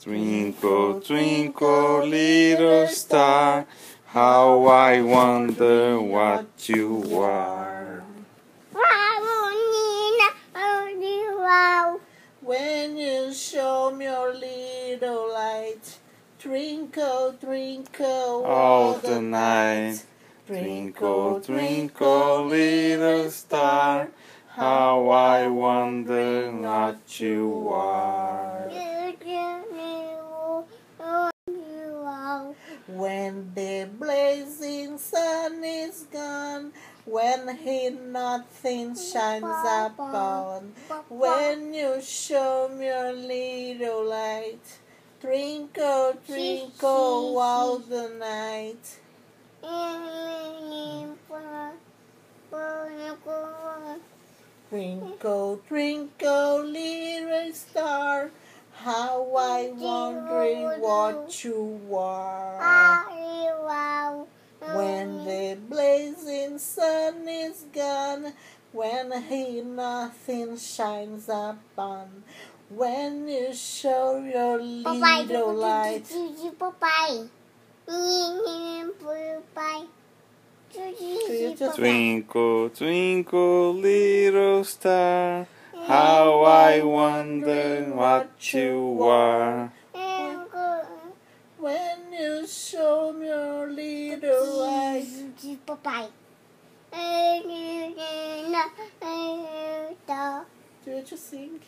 Twinkle, twinkle, little star, how I wonder what you are. When you show me your little light, twinkle, twinkle All the night, twinkle, twinkle, little star, how I wonder what you are. When the blazing sun is gone, when he nothing shines upon, when you show me your little light, twinkle, twinkle all the night. Twinkle, twinkle, little star, how I wonder what you are. When the blazing sun is gone, when he nothing shines upon, when you show your little light, Twinkle, twinkle, little star, how I wonder what you are. when you show me your little light. Do you just sing?